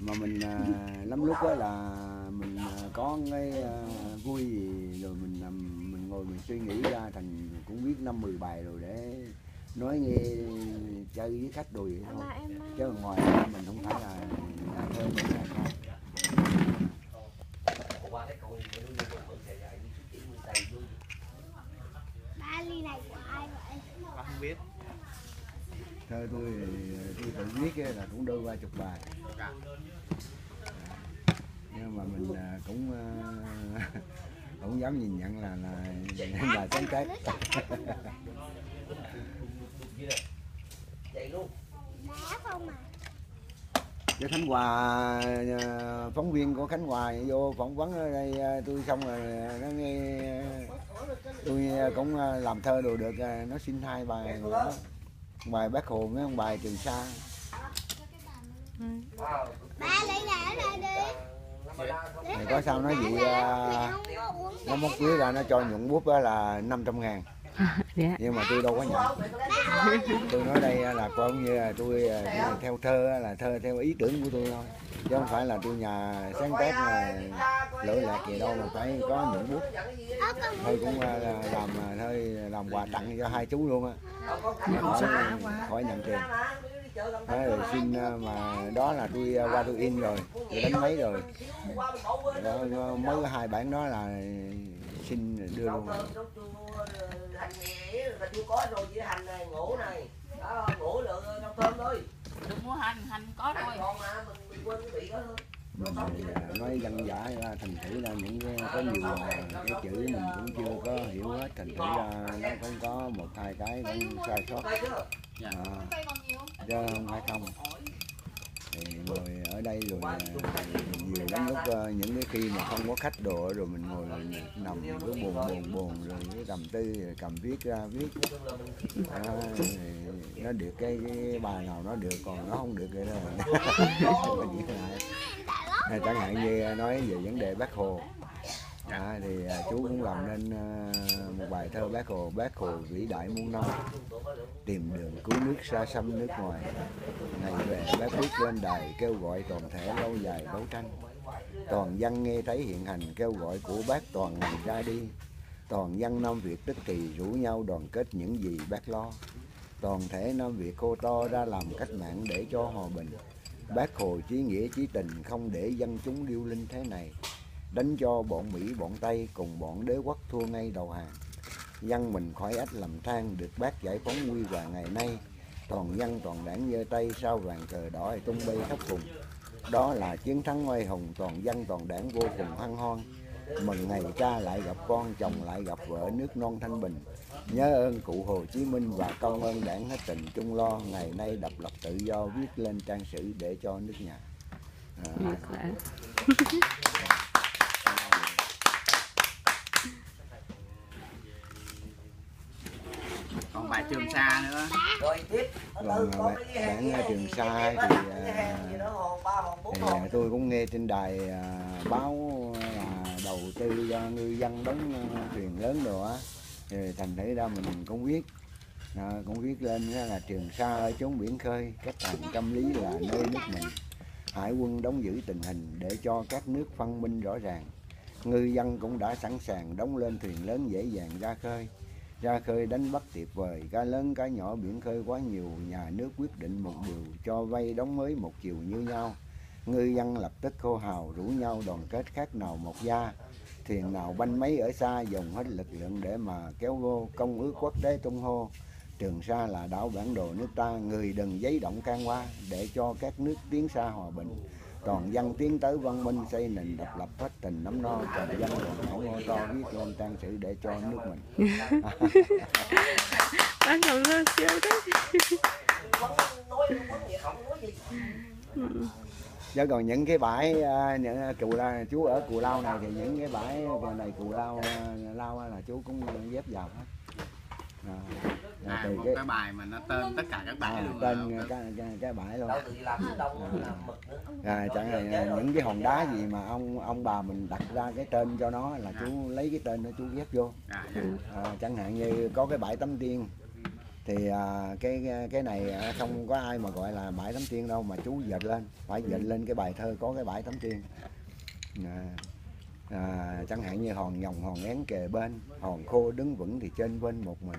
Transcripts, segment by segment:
mà mình à, lắm lúc đó là mình à, có cái à, vui gì rồi mình nằm mình ngồi mình suy nghĩ ra thành cũng viết năm mười bài rồi để nói nghe chơi với khách đồ vậy thôi. Chứ ngoài ra mình không phải là nhà thơ mình là không ba ly này của ai vậy? không biết. Thơ tôi là cũng đưa ba chục bài. Dạ. Nhưng mà mình à, cũng à, dám nhìn nhận là là những bài sáng tác. Cho cái Khánh Hòa à, phóng viên của Khánh Hòa vô phỏng vấn ở đây à, tôi xong rồi à, nó nghe tôi cũng làm thơ đồ được nó xin hai bài đó. bài bác hồ với bài trường sa Ba lấy đá ra đi. thì có sao nói uống nó móc túi ra. nó cho nhuận bút á là 500 ngàn. Dạ. Nhưng mà tôi đâu có nhận. Tôi nói đây là con như là tôi à, theo thơ là thơ theo ý tưởng của tôi thôi. Chứ không phải là tôi nhà sáng tác là lỗi lạc gì đâu mà phải có những bút con thôi cũng à, là làm à, thôi làm quà tặng cho hai chú luôn á. Khỏi, khỏi nhận tiền đó rồi xin à, mà đó là tôi à, qua tôi in rồi tôi đánh máy rồi. Đó, mới hai bản đó là xin đưa luôn. Rồi. hành nhẹ là chưa có rồi chỉ hành này ngủ này. Đó ngủ lượng trong thơm thôi. Đừng mua hành hành có rồi. còn mà mình bị quên cái vị đó thôi. À, nói dân giả ra thành thử ra những cái có nhiều à, cái chữ mình cũng chưa có hiểu hết thành thử ra nó cũng có một hai cái cũng sai sót. À, chứ không phải không? Thì ngồi ở đây rồi à, nhiều lắm. Lúc à, những cái khi mà không có khách đồ rồi mình ngồi nằm cứ buồn buồn buồn rồi cứ cầm tư rồi cầm viết ra viết. À, nó được cái, cái bài nào nó được còn nó không được cái đó chẳng hạn như nói về vấn đề bác hồ à, thì à, chú cũng làm nên à, một bài thơ bác hồ bác hồ vĩ đại muôn năm tìm đường cứu nước xa xăm nước ngoài. Ngày về bác bước lên đài kêu gọi toàn thể lâu dài đấu tranh. Toàn dân nghe thấy hiện hành kêu gọi của bác toàn ngày ra đi. Toàn dân Nam Việt tức thì rủ nhau đoàn kết những gì bác lo. Toàn thể Nam Việt cô to ra làm cách mạng để cho hòa bình. Bác hồ chí nghĩa chí tình không để dân chúng điêu linh thế này đánh cho bọn Mỹ bọn Tây cùng bọn đế quốc thua ngay đầu hàng. Dân mình khỏi ách lầm than được bác giải phóng huy hoàng ngày nay. Toàn dân toàn đảng giơ tay sao vàng cờ đỏ tung bay khắp vùng. Đó là chiến thắng oai hùng toàn dân toàn đảng vô cùng hân hoan mừng ngày cha lại gặp con chồng lại gặp vợ nước non thanh bình. Nhớ ơn cụ hồ chí minh và công ơn đảng hết tình chung lo. Ngày nay độc lập tự do viết lên trang sử để cho nước nhà. À, trường sa nữa. Rồi tiếp. Còn à, à, trường sa thì à, gì đó hồn ba hồn bốn thì hồn à, tôi cũng nghe trên đài à, báo là đầu tư cho ngư dân đóng à, thuyền lớn đồ á. Thì thành thử ra mình cũng viết à, cũng viết lên là trường sa ở chốn biển khơi cách hàng trăm lý là nơi nước mình. Hải quân đóng giữ tình hình để cho các nước phân minh rõ ràng. Ngư dân cũng đã sẵn sàng đóng lên thuyền lớn dễ dàng ra khơi ra khơi đánh bắt tuyệt vời, cá lớn, cá nhỏ, biển khơi quá nhiều, nhà nước quyết định một điều cho vay đóng mới một chiều như nhau. Ngư dân lập tức khô hào, rủ nhau đoàn kết khác nào một gia. Thuyền nào banh mấy ở xa dùng hết lực lượng để mà kéo vô, công ước quốc tế tung hô. Trường sa là đảo bản đồ nước ta, người đừng giấy động can qua để cho các nước tiến xa hòa bình. Toàn dân tiến tới văn minh, xây nền độc lập, hết tình nắm no, toàn dân đoàn mẫu to to viết lên trang sử để cho nước mình Bác cảm ơn siêu đấy. Chứ còn những cái bãi à, những cù la chú ở cù lao này thì những cái bãi này cù lao à, lao là chú cũng ghép vào hết à, là à, từ một cái cái bài mà nó tên tất cả các bài à, luôn tên rồi. cái, cái, cái bãi luôn. Đâu tự làm cái đông làm mực nữa. À, chẳng hạn là những cái hòn đá gì mà ông ông bà mình đặt ra cái tên cho nó là chú lấy cái tên đó chú ghép vô. À, dạ. à, chẳng hạn như có cái bãi tắm tiên thì à, cái cái này à, không có ai mà gọi là bãi tắm tiên đâu mà chú dệt lên phải dệt lên cái bài thơ có cái bãi tắm tiên. À, à, chẳng hạn như hòn nhồng hòn én kề bên hòn khô đứng vững thì trên bên một mình.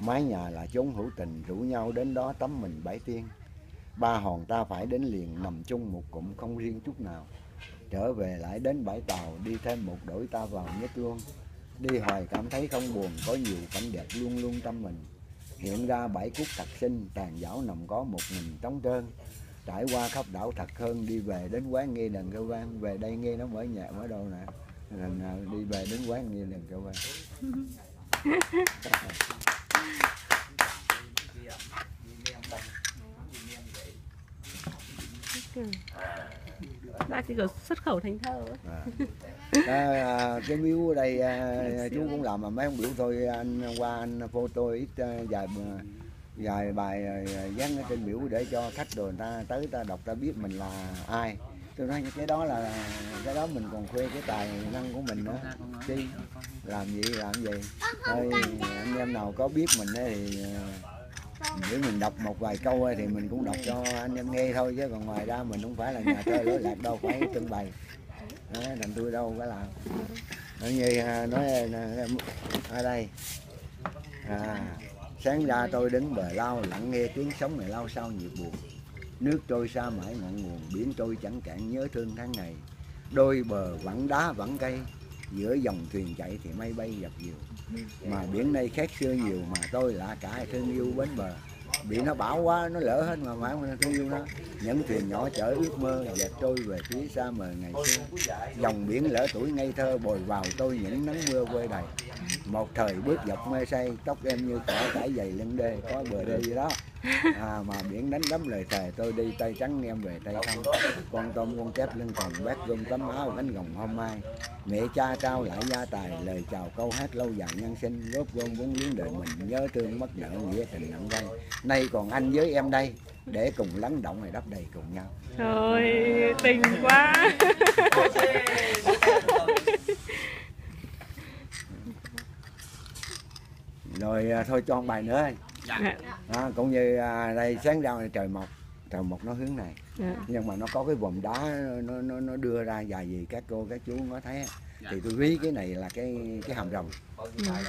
Mái nhà là chốn hữu tình rủ nhau đến đó tắm mình bãi tiên. Ba hòn ta phải đến liền nằm chung một cụm không riêng chút nào. Trở về lại đến bãi tàu đi thêm một đổi ta vào nhất luôn đi hoài cảm thấy không buồn có nhiều cảnh đẹp luôn luôn tâm mình. Hiện ra bãi cúc thật xinh tàn dảo nằm có một mình trống trơn trải qua khắp đảo thật hơn đi về đến quán nghe đàn kêu vang. Về đây nghe nó mở nhạc mở đâu nè. Lần nào đi về đến quán nghe đàn vang. Bác chỉ có xuất khẩu thành thơ à. à, cái miếu ở đây à, chú cũng làm mà mấy ông biểu thôi anh qua anh photo ít à, vài vài bài ờ, dán ở trên biểu để cho khách rồi người ta tới ta đọc ta biết mình là ai. Tôi nói cái đó là cái đó mình còn khoe cái tài năng của mình nữa. Chi? Làm gì làm gì? Thôi anh em nào có biết mình thì ờ, để mình đọc một vài câu thì mình cũng đọc cho anh em nghe thôi chứ còn ngoài ra mình không phải là nhà thơ lối lạc đâu phải trưng bày. Làm thành tôi đâu có làm. Nói như à, nói à, ở đây. À, sáng ra tôi đứng bờ lao lặng nghe tiếng sóng này lao sao nhịp buồn. Nước trôi xa mãi ngọn nguồn, biển trôi chẳng cạn nhớ thương tháng ngày. Đôi bờ vẫn đá vẫn cây, giữa dòng thuyền chạy thì mây bay dập dìu. Mà biển này khác xưa nhiều, mà tôi lạ cả thương yêu bến bờ biển nó bão quá, nó lỡ hết mà mãi mà thương yêu nó. Những thuyền nhỏ chở ước mơ dạt trôi về phía xa mờ ngày xưa. Dòng biển lỡ tuổi ngây thơ, bồi vào tôi những nắng mưa quê đầy. Một thời bước dọc mê say, tóc em như cỏ trải dày lưng đê, có bờ đê gì đó à, mà biển đánh đấm lời thề tôi đi tay trắng em về tay không. Con tôm con chép lưng còn bát gom tấm áo bánh gồng hôm mai. Mẹ cha trao lại gia tài lời chào câu hát lâu dài nhân sinh. Góp gom vốn liếng đời mình nhớ thương mất nợ nghĩa tình nặng vay. Nay còn anh với em đây để cùng lắng động này đắp đầy cùng nhau. Trời tình quá. Rồi à, thôi cho một bài nữa Dạ. à, cũng như à, đây sáng ra này trời mọc trời mọc nó hướng này Dạ. nhưng mà nó có cái vòm đá nó nó nó đưa ra dài gì các cô các chú có thấy. Dạ. thì tôi ví cái này là cái cái hàm rồng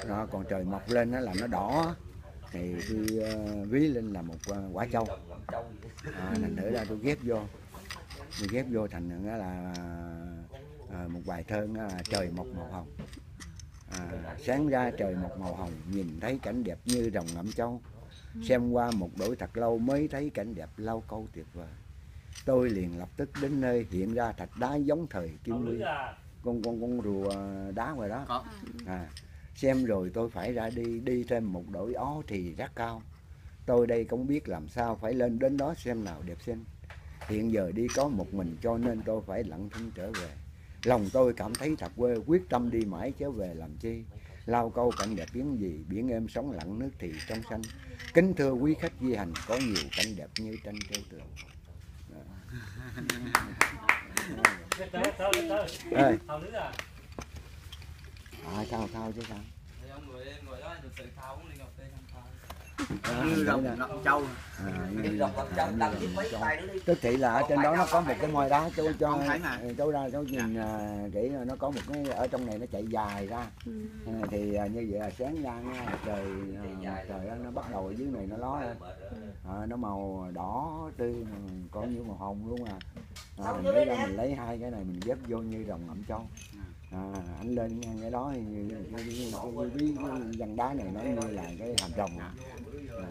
đó, còn trời mọc lên nó là nó đỏ thì tôi uh, ví lên là một à, quả châu à, thành thử ra tôi ghép vô tôi ghép vô thành nó là à, một bài thơ nó là trời mọc màu hồng à, sáng ra trời mọc màu hồng nhìn thấy cảnh đẹp như rồng ngậm châu. Xem qua một đổi thật lâu mới thấy cảnh đẹp lau câu tuyệt vời. Tôi liền lập tức đến nơi hiện ra thạch đá giống thời kim nguyên. Con con con rùa đá ngoài đó. À, xem rồi tôi phải ra đi đi thêm một đổi ó thì rất cao. Tôi đây không biết làm sao phải lên đến đó xem nào đẹp xinh hiện giờ đi có một mình cho nên tôi phải lặng thinh trở về lòng tôi cảm thấy thật quê quyết tâm đi mãi trở về làm chi. Lao câu cảnh đẹp biến gì biển êm sóng lặng nước thì trong xanh. Kính thưa quý khách di hành có nhiều cảnh đẹp như tranh treo tường. Dạ. Ê. à thao thao chứ sao? À, Như vậy rồng là- ngậm châu. à, như- đi dọc như mấy cho- tay nữa đi. Tức thị là ở trên đó nó có một cái môi đá chú cho cháu ra cháu nhìn à, kỹ nó có một cái ở trong này nó chạy dài ra. À, thì à, như vậy là sáng ra nó là trời à, trời nó bắt đầu ở dưới này nó ló lên. À, nó màu đỏ tươi mà có như màu hồng luôn à, à mình lấy ra mình lấy hai cái này mình ghép vô như rồng ngậm châu à, anh lên ngang cái đó thì cái dàn đá này nó như là cái hàm rồng à. À.